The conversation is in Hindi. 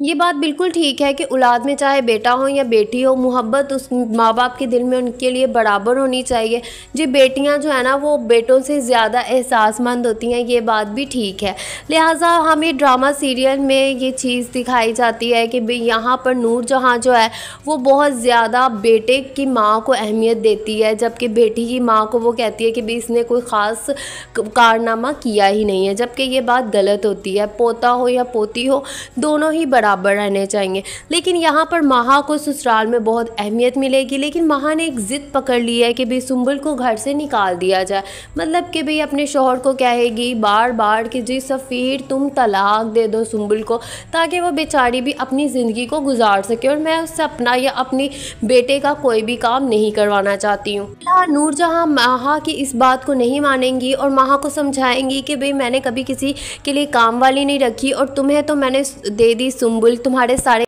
ये बात बिल्कुल ठीक है कि औलाद में चाहे बेटा हो या बेटी हो, मोहब्बत उस माँ बाप के दिल में उनके लिए बराबर होनी चाहिए। जी बेटियाँ जो है ना, वो बेटों से ज़्यादा एहसासमंद होती हैं, ये बात भी ठीक है। लिहाजा हमें ड्रामा सीरियल में ये चीज़ दिखाई जाती है कि भाई यहाँ पर नूर जहाँ जो है, वो बहुत ज़्यादा बेटे की माँ को अहमियत देती है, जबकि बेटी की माँ को वो कहती है कि भाई इसने कोई ख़ास कारनामा किया ही नहीं है, जबकि ये बात गलत होती है। पोता हो या पोती हो, दोनों ही बराबर रहने चाहिए। लेकिन यहाँ पर महा को ससुराल में बहुत अहमियत मिलेगी। लेकिन महा ने एक ज़िद पकड़ ली है कि भाई सुम्बुल को घर से निकाल दिया जाए। मतलब कि भाई अपने शोहर को कहेगी बार बार कि जी सफ़ीर, तुम तलाक दे दो सुम्बुल को, ताकि वो बेचारी भी अपनी ज़िंदगी को गुजार सके और मैं उससे अपना या अपनी बेटे का कोई भी काम नहीं करवाना चाहती हूँ। नूर जहाँ महा की इस बात को नहीं मानेंगी और महा को समझाएँगी कि भाई मैंने कभी किसी के लिए काम वाली नहीं रखी और तुम्हें तो मैंने दे दी तुम्हारे सारे